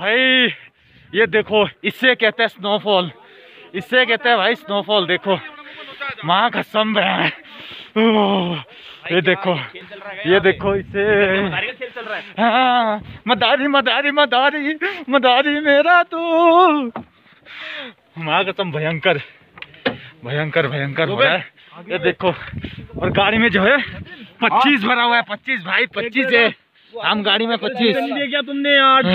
भाई ये देखो इससे कहते हैं स्नोफॉल इससे कहते हैं भाई स्नोफॉल देखो माँ कसम है ये देखो ये देखो इसे हाँ मदारी मदारी मदारी मदारी मेरा तू माँ कसम भयंकर भयंकर भयंकर हो रहा है ये देखो और गाड़ी में जो है पच्चीस भरा हुआ है पच्चीस भाई पच्चीस है हम गाड़ी में पच्चीस क्या तुमने यार